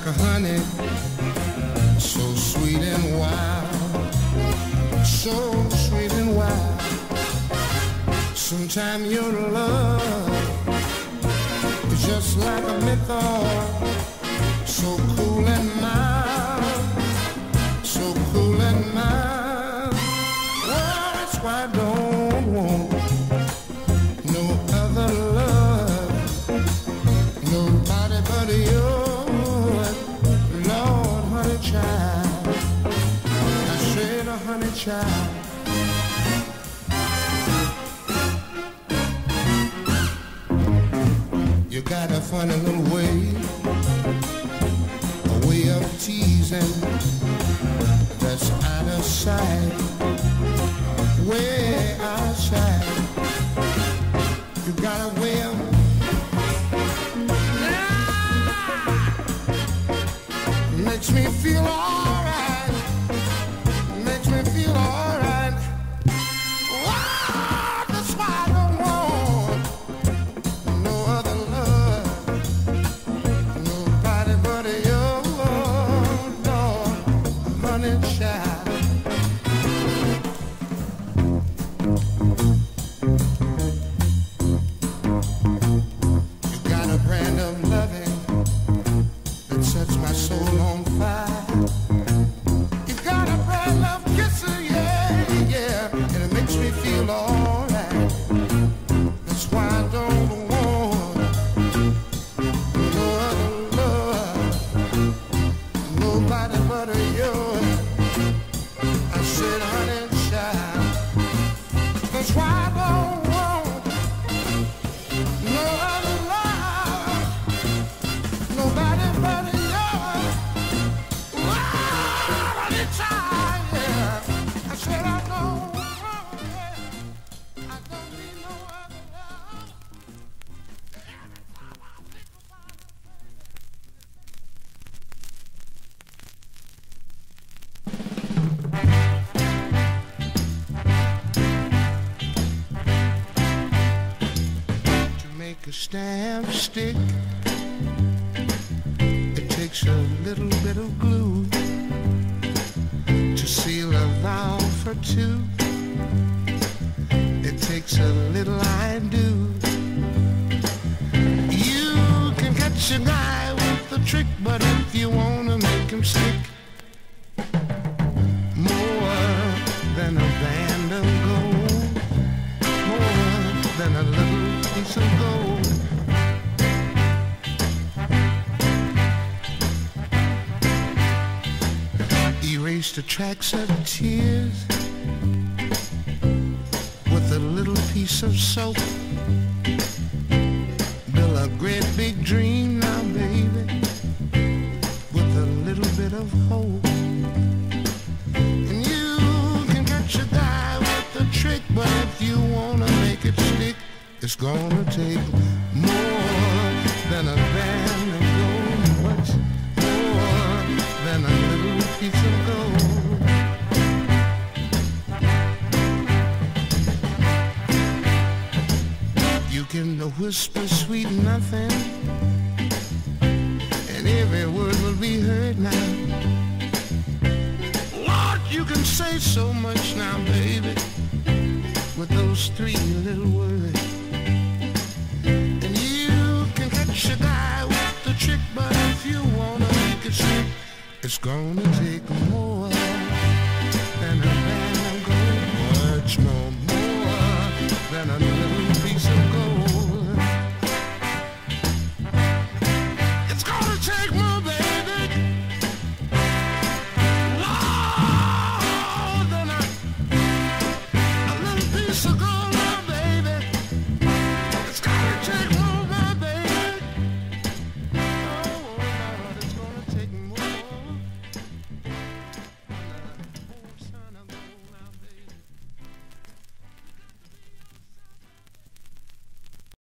honey, so sweet and wild, so sweet and wild. Sometimes your love is just like a menthol, so honey child. You got a funny little way, a way of teasing that's out of sight, way outside. You got a way of ah! makes me feel alright, to make a stamp stick. It takes a little bit of glue to seal a vow for two. It takes a little I do. You can catch a guy with a trick, but if you wanna make him stick Erase the tracks of tears with a little piece of soap. Build a great big dream now, baby, with a little bit of hope. And you can catch a guy with a trick, but if you wanna make it stick, it's gonna take more whisper sweet nothing, and every word will be heard now. Lord, you can say so much now, baby, with those three little words. And you can catch a guy with the trick, but if you wanna make it stick, it's gonna take more